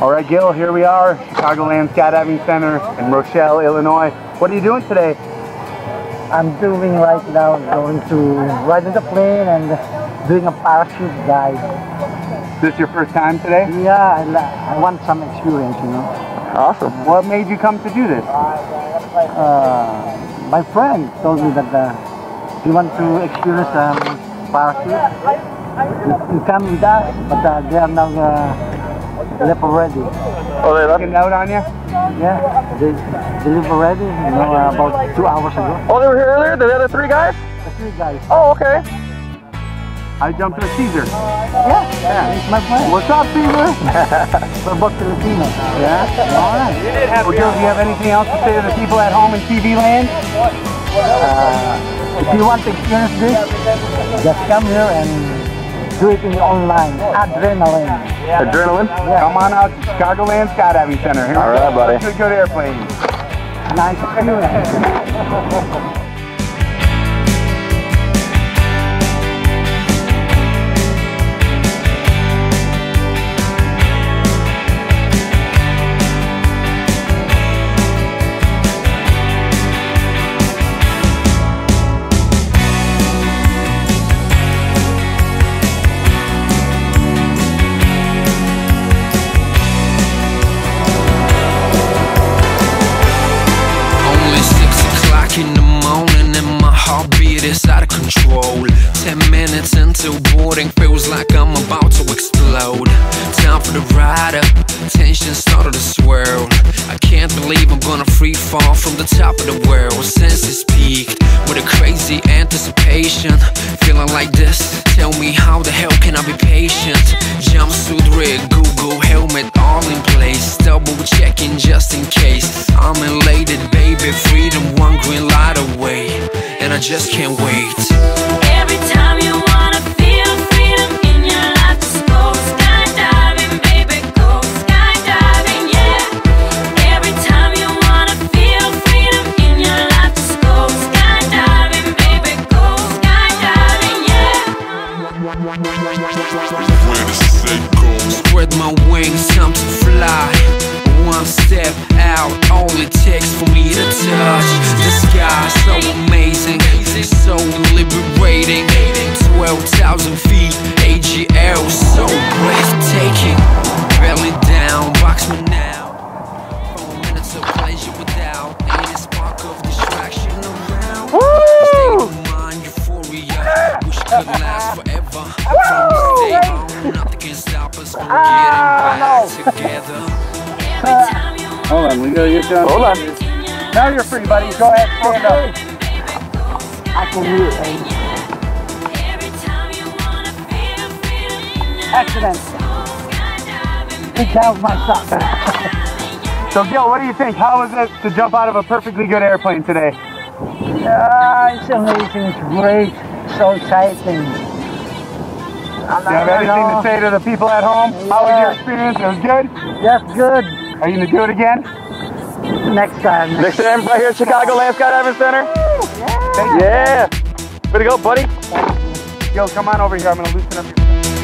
All right, Gil, here we are, Chicagoland Skydiving Center in Rochelle, Illinois. What are you doing today? I'm doing right now, going to ride in the plane and doing a parachute dive. Is this your first time today? Yeah, I, I want some experience, you know. Awesome. What made you come to do this? Uh, my friend told me that uh, he want to experience um, parachute. You, you come with us, but uh, they are now uh, left already. Oh, they left a note on you? Yeah, they, they leave already, you know, uh, about two hours ago. Oh, they were here earlier? The other three guys? The three guys. Oh, okay. I jumped to Ceasar. Yeah, yeah, he's my friend. What's up, Ceasar? We're both Filipinos. Yeah? All right. Well, Gil, do you have anything else to say to the people at home in TV land? Uh, if you want to experience this, just come here and do it in the online. Adrenaline. Adrenaline? Yeah. Come on out to Chicagoland Skydiving Center. Here All right, buddy. Good, good airplane. Nice experience. until boarding feels like I'm about to explode. Time for the ride up, tension started to swirl. I can't believe I'm gonna free fall from the top of the world. Senses peaked with a crazy anticipation. Feeling like this, tell me how the hell can I be patient? Jumpsuit rig, Google helmet, all in place. Double checking just in case. I'm elated, baby. Freedom, one green light away. And I just can't wait. Step out, Only takes for me to touch the sky. So amazing, so liberating. 12,000 feet, AGL, so breathtaking. Belly down, box me now. Four minutes of pleasure without any spark of distraction around. State of mind, euphoria, wish could last forever. From this day on, nothing can stop us from ah, getting back together. Every time you Hold on, we gotta get down. Hold on. Now you're free, buddy. Go ahead, stand up. I can hear it. every time you wanna feel freedom in your life, Excellent. just go Big my sock. So, Gil, what do you think? How was it to jump out of a perfectly good airplane today? Ah, it's amazing. It's great. So exciting. Do you have anything to say to the people at home? How was your experience? It was good? That's good. Are you gonna do it again? Next time. Next time, right here at Chicagoland Skydiving Center. You. Yeah. Way to go, buddy. Yo, come on over here. I'm gonna loosen up your